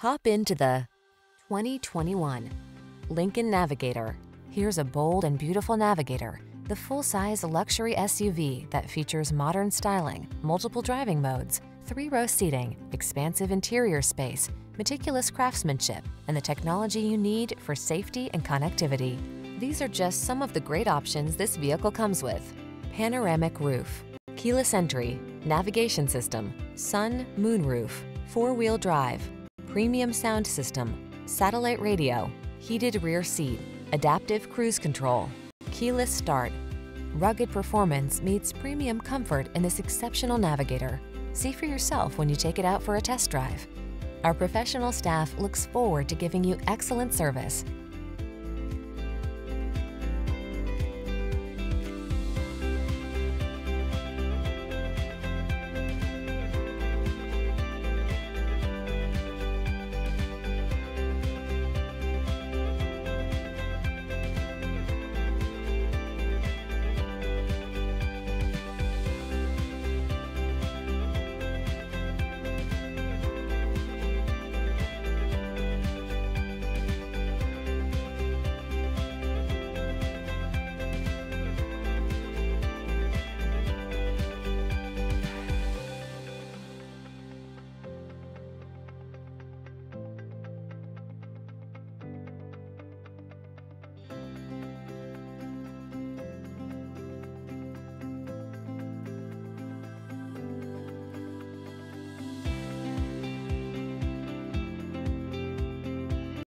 Hop into the 2021 Lincoln Navigator. Here's a bold and beautiful Navigator, the full-size luxury SUV that features modern styling, multiple driving modes, three-row seating, expansive interior space, meticulous craftsmanship, and the technology you need for safety and connectivity. These are just some of the great options this vehicle comes with. Panoramic roof, keyless entry, navigation system, sun, moon roof, four-wheel drive, premium sound system, satellite radio, heated rear seat, adaptive cruise control, keyless start. Rugged performance meets premium comfort in this exceptional Navigator. See for yourself when you take it out for a test drive. Our professional staff looks forward to giving you excellent service.